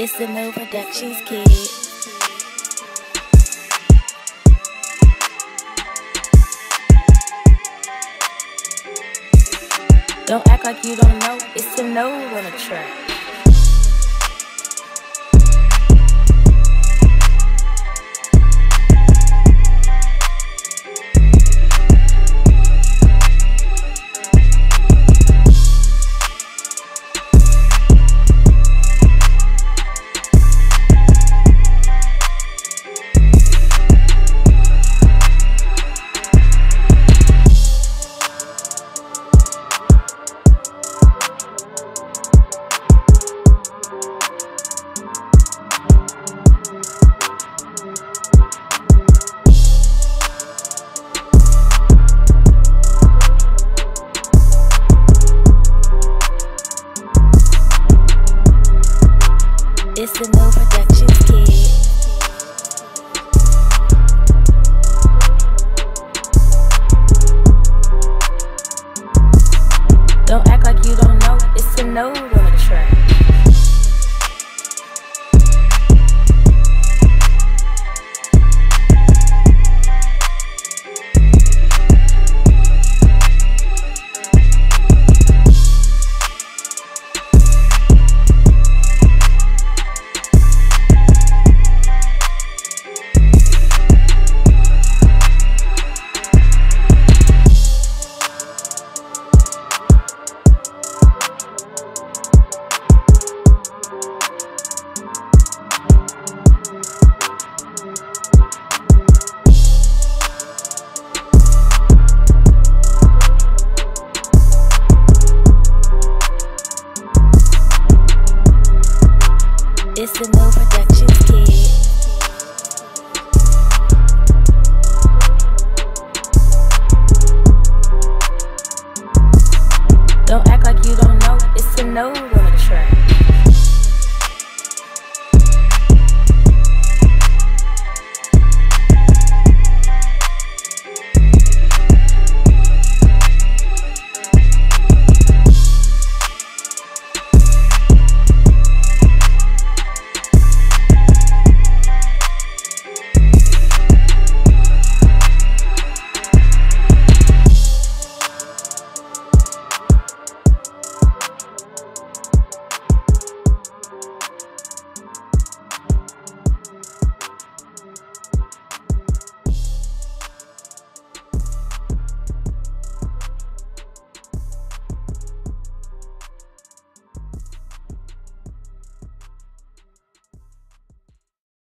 It's the No Productions kid. Don't act like you don't know. It's the no on the track.